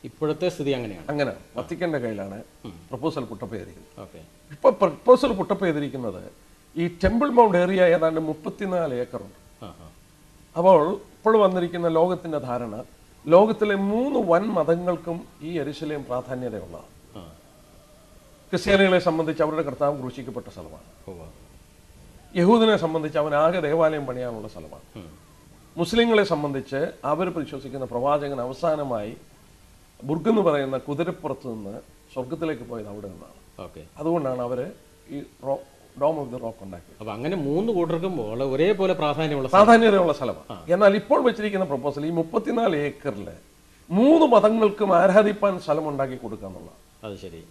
S5: ഇപ്പോഴത്തെ സ്ഥിതി അങ്ങനെയാണ്.
S6: അങ്ങനെ വത്തിക്കന്റെ കയ്യിലാണ് പ്രപ്പോസൽ പുട്ടപ്പ് ചെയ്തിരിക്കുന്നത്
S5: ഓക്കെ.
S6: ഇപ്പൊ പ്രപ്പോസൽ പുട്ടപ്പ് ചെയ്തിരിക്കുന്നത് ഈ ടെമ്പിൾ മൗണ്ട് ഏരിയ ഏതാണ്ട് മുപ്പത്തിനാല് ഏക്കറുണ്ട്. അപ്പോൾ ഇപ്പോൾ വന്നിരിക്കുന്ന ലോകത്തിന്റെ ധാരണ ലോകത്തിലെ മൂന്ന് വൻ മതങ്ങൾക്കും ഈ അരിശലയും പ്രാധാന്യതയുള്ളതാണ്. ക്രിസ്ത്യാനികളെ സംബന്ധിച്ച് അവരുടെ കർത്താവ് ക്രൂശിക്കപ്പെട്ട സ്ഥലമാണ്. യഹൂദിനെ സംബന്ധിച്ച് അവൻ ആകെ ദേവാലയം പണിയാനുള്ള സ്ഥലമാണ്. മുസ്ലിങ്ങളെ സംബന്ധിച്ച് അവർ വിശ്വസിക്കുന്ന പ്രവാചകൻ അവസാനമായി ബുർഗ് എന്ന് പറയുന്ന കുതിരപ്പുറത്ത് നിന്ന് സ്വർഗത്തിലേക്ക് പോയത് അവിടെ നിന്നാണ്.
S5: ഓക്കെ.
S6: അതുകൊണ്ടാണ് അവർ ഈ ഡോം ഓഫ് ദി റോക്ക് ഉണ്ടാക്കിയത്.
S5: അപ്പൊ അങ്ങനെ മൂന്ന് കൂട്ടർക്കും ഒരേപോലെ പ്രാധാന്യമുള്ള.
S6: പ്രാധാന്യതയുള്ള സ്ഥലമാണ്. എന്നാൽ ഇപ്പോൾ വെച്ചിരിക്കുന്ന പ്രപ്പോസൽ ഈ മുപ്പത്തിനാല് ഏക്കറിൽ മൂന്ന് മതങ്ങൾക്കും ആരാധിപ്പാൻ സ്ഥലം ഉണ്ടാക്കി കൊടുക്കുക എന്നുള്ളതാണ്.
S5: അത് ശരി.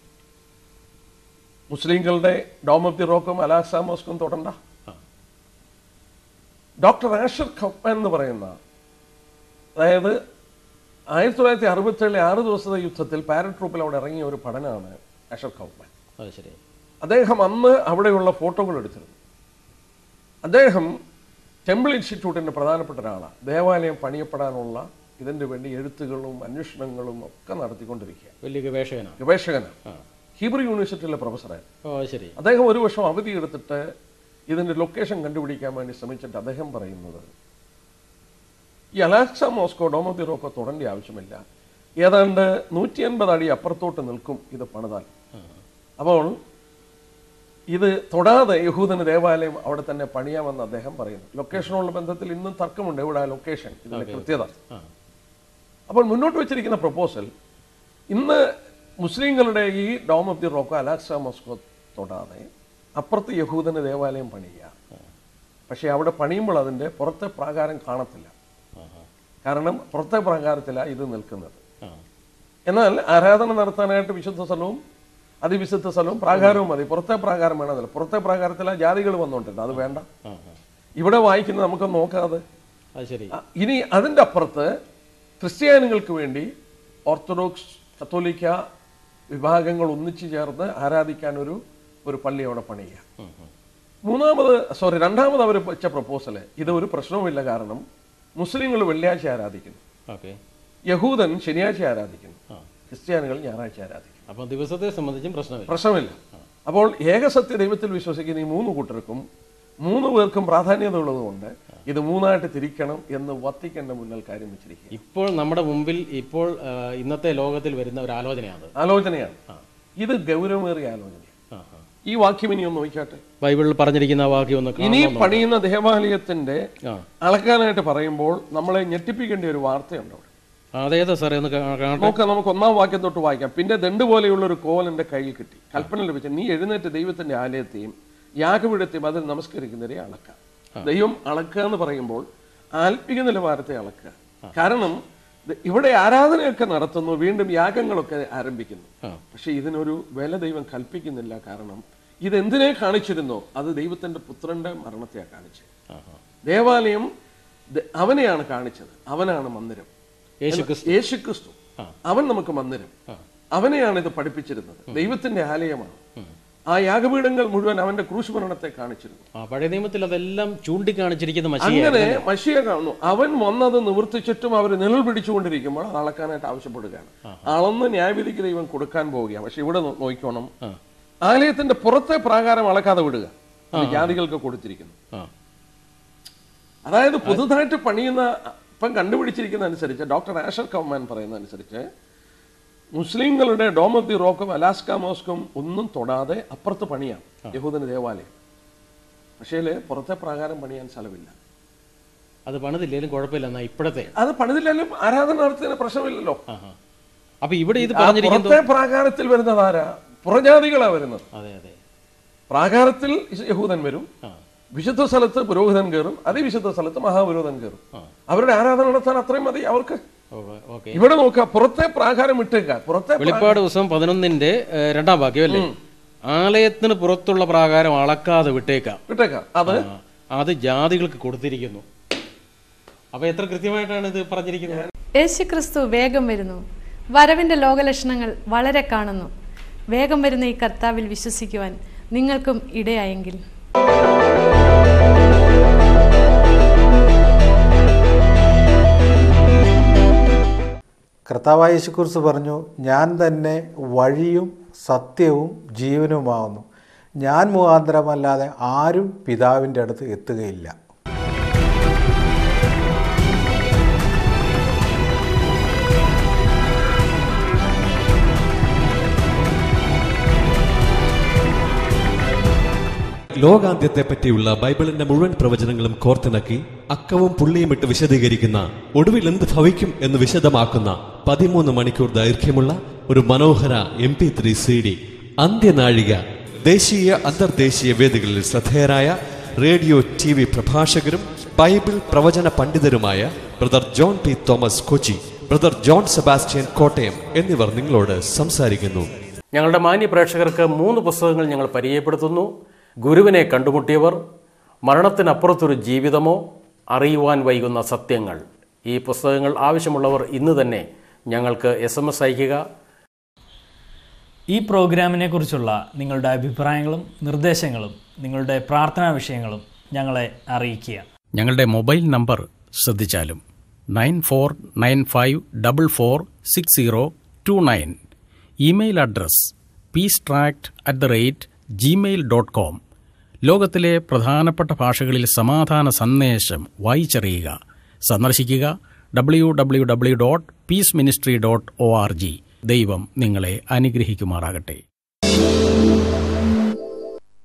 S6: മുസ്ലിങ്ങളുടെ ഡോം ഓഫ് ദി റോക്കും അലാസ മോസ്കും തൊടണ്ട. ഡോക്ടർ ആഷർ ഖപ്പൻ എന്ന് പറയുന്ന അതായത് ആയിരത്തി തൊള്ളായിരത്തി അറുപത്തേഴിലെ ആറ് ദിവസത്തെ യുദ്ധത്തിൽ പാരട്രൂപ്പിൽ അവിടെ ഇറങ്ങിയ ഒരു പഠനമാണ് ആഷർ ഖപ്പൻ
S5: ശരി.
S6: അദ്ദേഹം അന്ന് അവിടെയുള്ള ഫോട്ടോകൾ എടുത്തിരുന്നു. അദ്ദേഹം ടെമ്പിൾ ഇൻസ്റ്റിറ്റ്യൂട്ടിന്റെ പ്രധാനപ്പെട്ട ഒരാളാണ്. ദേവാലയം പണിയപ്പെടാനുള്ള ഇതിന് വേണ്ടി എഴുത്തുകളും അന്വേഷണങ്ങളും ഒക്കെ നടത്തിക്കൊണ്ടിരിക്കുക
S5: വലിയ ഗവേഷകനാണ്.
S6: ഗവേഷകനാണ്. ഹീബ്രു യൂണിവേഴ്സിറ്റിയിലെ പ്രൊഫസറായിരുന്നു
S5: ഓ ശരി.
S6: അദ്ദേഹം ഒരു വർഷം അവധി എടുത്തിട്ട് ഇതിന്റെ ലൊക്കേഷൻ കണ്ടുപിടിക്കാൻ വേണ്ടി ശ്രമിച്ചിട്ട് അദ്ദേഹം പറയുന്നത് ഈ അലാക്സ മോസ്കോ ഡോമോതിറോക്കോ തുടണ്ട ആവശ്യമില്ല. ഏതാണ്ട് നൂറ്റി അൻപത് അടി അപ്പുറത്തോട്ട് നിൽക്കും ഇത് പണിതാൽ. അപ്പോൾ ഇത് തൊടാതെ യഹൂദന ദേവാലയം അവിടെ തന്നെ പണിയാമെന്ന് അദ്ദേഹം പറയുന്നു. ലൊക്കേഷനുള്ള ബന്ധത്തിൽ ഇന്നും തർക്കമുണ്ട് ഇവിടെ ലൊക്കേഷൻ ഇതിന്റെ കൃത്യത. അപ്പോൾ മുന്നോട്ട് വെച്ചിരിക്കുന്ന പ്രപ്പോസൽ ഇന്ന് മുസ്ലിങ്ങളുടെ ഈ dome of the rock Al Aqsa mosque തൊടാതെ അപ്പുറത്ത് യഹൂദന് ദേവാലയം പണിയുക. പക്ഷേ അവിടെ പണിയുമ്പോൾ അതിന്റെ പുറത്തെ പ്രാകാരം കാണത്തില്ല. കാരണം പുറത്തെ പ്രാകാരത്തിലാണ് ഇത് നിൽക്കുന്നത്. എന്നാൽ ആരാധന നടത്താനായിട്ട് വിശുദ്ധ സ്ഥലവും അതിവിശുദ്ധ സ്ഥലവും പ്രാകാരവും മതി. പുറത്തെ പ്രാകാരം വേണമെന്നില്ല പുറത്തെ പ്രാകാരത്തിലാ ജാതികൾ വന്നുകൊണ്ടിരുന്നത്. അത് വേണ്ട. ഇവിടെ വായിക്കുന്നത് നമുക്ക് നോക്കാതെ. ഇനി അതിന്റെ അപ്പുറത്ത് ക്രിസ്ത്യാനികൾക്ക് വേണ്ടി ഓർത്തഡോക്സ് കത്തോലിക്ക വിഭാഗങ്ങൾ ഒന്നിച്ചു ചേർന്ന് ആരാധിക്കാൻ ഒരു ഒരു പള്ളി അവിടെ പണിയുക. മൂന്നാമത് സോറി രണ്ടാമത് അവർ വെച്ച പ്രപ്പോസൽ ഇത് ഒരു പ്രശ്നവുമില്ല കാരണം മുസ്ലിങ്ങൾ വെള്ളിയാഴ്ച ആരാധിക്കുന്നു. യഹൂദൻ ശനിയാഴ്ച ആരാധിക്കുന്നു. ക്രിസ്ത്യാനികൾ ഞായറാഴ്ച ആരാധിക്കുന്നു.
S5: അപ്പോൾ ദിവസത്തെ സംബന്ധിച്ചും പ്രശ്നമില്ല.
S6: പ്രശ്നമില്ല. അപ്പോൾ ഏകസത്യ ദൈവത്തിൽ വിശ്വസിക്കുന്ന ഈ മൂന്ന് കൂട്ടർക്കും മൂന്ന് പേർക്കും പ്രാധാന്യത ഉള്ളതുകൊണ്ട് ഇത് മൂന്നായിട്ട് തിരിക്കണം എന്ന് വത്തിക്കന്റെ മുന്നിൽ കാര്യം വെച്ചിരിക്കുക
S5: ഇപ്പോൾ നമ്മുടെ മുമ്പിൽ ഇപ്പോൾ ഇന്നത്തെ ലോകത്തിൽ വരുന്ന ഒരു ആലോചനയാണ്
S6: ആലോചനയാണ്. ഇത് ഗൗരവമേറിയ ആലോചനയാണ്.
S5: ആ ആ.
S6: ഈ വാക്യം ഇനി ഒന്ന് നോക്കാട്ടെ
S5: ബൈബിളിൽ പറഞ്ഞിരിക്കുന്ന വാക്യം ഒന്ന്
S6: ഇനി പണിയുന്ന ദേവാലയത്തിന്റെ അളക്കാനായിട്ട് പറയുമ്പോൾ നമ്മളെ ഞെട്ടിപ്പിക്കേണ്ട ഒരു വാർത്തയുണ്ട് അവിടെ.
S5: അതേതാ സാറേ ഒന്ന് കാ-
S6: നോക്കാം നമുക്ക് ഒന്നാം വാക്യം തൊട്ട് വായിക്കാം. പിന്നെ ദണ്ട് പോലെയുള്ള ഒരു കോൽ എന്റെ കയ്യിൽ കിട്ടി. കൽപ്പന ലഭിച്ച നീ എഴുന്നേറ്റ് ദൈവത്തിന്റെ ആലയത്തെയും യാഗപീഠത്തെയും അതിൽ നമസ്കരിക്കുന്നവരെ അളക്കാം. ദൈവം അളക്കുക എന്ന് പറയുമ്പോൾ ആത്മിക നിലവാരത്തെ അളക്കുക. കാരണം ഇവിടെ ആരാധനയൊക്കെ നടത്തുന്നു വീണ്ടും യാഗങ്ങളൊക്കെ ആരംഭിക്കുന്നു. പക്ഷെ ഇതിനൊരു വില ദൈവം കൽപ്പിക്കുന്നില്ല. കാരണം ഇതെന്തിനെ കാണിച്ചിരുന്നോ അത് ദൈവത്തിന്റെ പുത്രന്റെ മരണത്തെയാണ് കാണിച്ചത്. ദേവാലയം അവനെയാണ് കാണിച്ചത്. അവനാണ് മന്ദിരം.
S5: യേശു
S6: യേശുക്രിസ്തു. അവൻ നമുക്ക് മന്ദിരം. അവനെയാണ് ഇത് പഠിപ്പിച്ചിരുന്നത്. ദൈവത്തിന്റെ ആലയമാണ്. ആ യാഗപീഠങ്ങൾ മുഴുവൻ അവന്റെ ക്രൂശ് മരണത്തെ കാണിച്ചിരുന്നു
S5: പഴയ നിയമത്തിൽ അതെല്ലാം ചൂണ്ടിക്കാണിച്ചിരിക്കുന്ന
S6: അങ്ങനെ മഷിയ കാണുന്നു. അവൻ വന്നത് നിവർത്തിച്ചിട്ടും അവർ നിഴൽ പിടിച്ചുകൊണ്ടിരിക്കുമ്പോൾ അത് അളക്കാനായിട്ട് ആവശ്യപ്പെടുകയാണ്. അളന്ന് ന്യായവിധിക്ക് ദൈവം കൊടുക്കാൻ പോവുകയാണ്. പക്ഷെ ഇവിടെ നോക്കിക്കോണം. ആലയത്തിന്റെ പുറത്തെ പ്രാകാരം അളക്കാതെ വിടുക. ജാതികൾക്ക് കൊടുത്തിരിക്കുന്നു. അതായത് പുതുതായിട്ട് പണിയുന്ന ഇപ്പം കണ്ടുപിടിച്ചിരിക്കുന്ന അനുസരിച്ച് ഡോക്ടർ ആഷർ കൗമാൻ പറയുന്ന അനുസരിച്ച് മുസ്ലിങ്ങളുടെ ഡോം ഓഫ് ദി റോക്കും അലാസ്ക മോസ്കും ഒന്നും തൊടാതെ അപ്പുറത്ത് പണിയാം യഹൂദന ദേവാലയം. പക്ഷേ പുറത്തെ പ്രാകാരം പണിയാൻ സ്ഥലമില്ല.
S5: അത് പണിതില്ലേലും കുഴപ്പമില്ല ഇപ്പോഴത്തെ.
S6: അത് പണിതില്ലാലും ആരാധന നടത്തിയ പ്രശ്നമില്ലല്ലോ
S5: അപ്പൊ ഇവിടെ ഇത്
S6: പുറത്തെ പ്രാകാരത്തിൽ വരുന്നത് ആരാ? പുറജാതികളാ വരുന്നത്.
S5: അതെ അതെ.
S6: പ്രാകാരത്തിൽ യഹൂദൻ വരും. വിശുദ്ധ സ്ഥലത്ത് പുരോഹിതൻ കയറും അതേ വിശുദ്ധ സ്ഥലത്ത് മഹാപുരോഹിതൻ കയറും അവരുടെ ആരാധന നടത്താൻ അത്രയും മതി അവർക്ക്. ഇവിടെ നോക്കുക പുറത്തെ പ്രാകാരം ഇട്ടേക്ക പുറത്തെ
S5: വെളിപ്പാട് ദിവസം പതിനൊന്നിന്റെ രണ്ടാം വാക്യം അല്ലേ? ആലയത്തിന് പുറത്തുള്ള പ്രാകാരം അളക്കാതെ വിട്ടേക്കാം.
S6: ഇട്ടേക്കാം അത്?
S5: അത് ജാതികൾക്ക് കൊടുത്തിരിക്കുന്നു. അപ്പൊ എത്ര കൃത്യമായിട്ടാണ് ഇത് പറഞ്ഞിരിക്കുന്നത്?
S4: യേശുക്രിസ്തു വേഗം വരുന്നു. വരവിന്റെ ലോകലക്ഷണങ്ങൾ വളരെ കാണുന്നു. വേഗം വരുന്ന ഈ കർത്താവിൽ വിശ്വസിക്കുവാൻ നിങ്ങൾക്കും ഇടയായെങ്കിൽ.
S2: കർത്താവായ പറഞ്ഞു ഞാൻ തന്നെ വഴിയും സത്യവും ജീവനുമാവുന്നു. ഞാൻ മുഖാന്തരമല്ലാതെ ആരും പിതാവിന്റെ അടുത്ത് എത്തുകയില്ല.
S7: ലോകാന്ത്യത്തെ പറ്റിയുള്ള ബൈബിളിന്റെ മുഴുവൻ പ്രവചനങ്ങളും കോർത്തിണക്കി അക്കവും പുള്ളിയും ഇട്ട് വിശദീകരിക്കുന്ന ഒടുവിൽ എന്ത് ഭവിക്കും എന്ന് വിശദമാക്കുന്ന പതിമൂന്ന് മണിക്കൂർ ദൈർഘ്യമുള്ള ഒരു മനോഹര M P three C D അന്ത്യനാഴിക ദേശീയ അന്തർദേശീയ വേദികളിൽ ശ്രദ്ധേയരായ റേഡിയോ ടി വി പ്രഭാഷകരും ബൈബിൾ പ്രവചന പണ്ഡിതരുമായ brother John P Thomas Kochi brother John Sebastian Kottayam എന്നിവർ നിങ്ങളോട് സംസാരിക്കുന്നു.
S5: ഞങ്ങളുടെ മാന്യ പ്രേക്ഷകർക്ക് മൂന്ന് പുസ്തകങ്ങൾ ഞങ്ങൾ പരിചയപ്പെടുത്തുന്നു. ഗുരുവിനെ കണ്ടുമുട്ടിയവർ മരണത്തിനപ്പുറത്തൊരു ജീവിതമോ അറിയുവാൻ വൈകുന്ന സത്യങ്ങൾ. ഈ പുസ്തകങ്ങൾ ആവശ്യമുള്ളവർ ഇന്ന് തന്നെ ഞങ്ങൾക്ക് എസ് എം എസ് അയയ്ക്കുക.
S8: ഈ പ്രോഗ്രാമിനെ കുറിച്ചുള്ള നിങ്ങളുടെ അഭിപ്രായങ്ങളും നിർദ്ദേശങ്ങളും നിങ്ങളുടെ പ്രാർത്ഥനാ വിഷയങ്ങളും ഞങ്ങളെ അറിയിക്കുക.
S5: ഞങ്ങളുടെ mobile number ശ്രദ്ധിച്ചാലും nine four nine five double four six zero two nine. Email address peace tract at the rate Gmail dot com ലോകത്തിലെ പ്രധാനപ്പെട്ട ഭാഷകളിൽ സമാധാന സന്ദേശം വായിച്ചറിയുക സന്ദർശിക്കുക W W W dot peace ministry dot O R G ദൈവം നിങ്ങളെ അനുഗ്രഹിക്കുമാറാകട്ടെ.